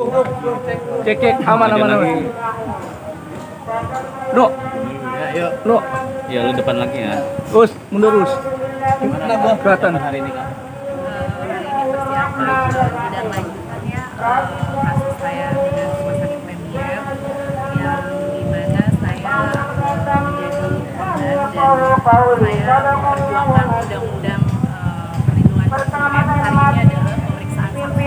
Cek cek aman aman aman. No, Ya, yuk. no. Ya, lu depan lagi ya. Us, mundur us. Gimana gua? Kelihatan. hari ini kak? hari ini persiapan dan lanjutannya kasus saya dengan rumah sakit premier yang di mana saya menjadi korban dan saya memperjuangkan undang-undang eh, perlindungan konsumen hari ini adalah pemeriksaan saksi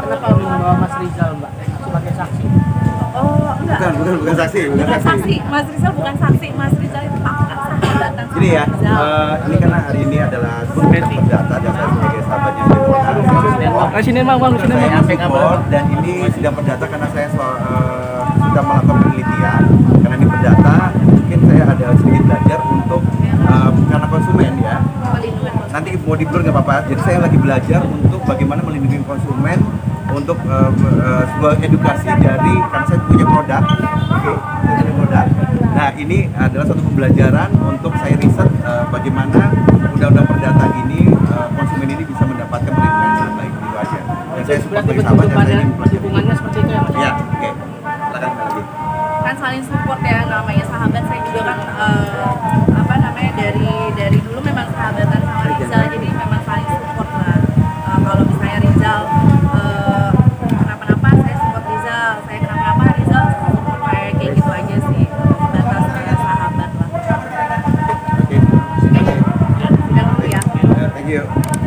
kenapa membawa Mas Rizal, Mbak, sebagai saksi? oh enggak Bukan, bukan, bukan saksi, bukan bukan saksi. saksi. Mas Rizal bukan saksi. Mas Rizal itu pakar sahabatan Gini ya, eh, ini karena hari ini adalah perdata dan saya sebagai sahabatnya Rizal Ah, sini Bang, Bang, sini support dan ini sidang perdata karena saya so- eh, sudah melakukan penelitian. Karena ini perdata mungkin saya ada sedikit belajar untuk eh, karena konsumen ya. Nanti mau di blur nggak apa-apa. Jadi saya lagi belajar untuk bagaimana melindungi konsumen untuk eh, eh, sebuah edukasi dari karena saya punya produk oke saya punya produk. Nah ini adalah satu pembelajaran untuk saya riset eh, bagaimana undang-undang perdata ini eh, konsumen ini bisa mendapatkan perlindungan yang sangat baik itu aja. Dan saya support sebagai sahabat dan saya ingin hubungannya seperti itu ya, Mas? ya oke. Silakan Mbak lagi kan saling support ya namanya sahabat. Saya juga kan eh, apa namanya dari dari dulu memang you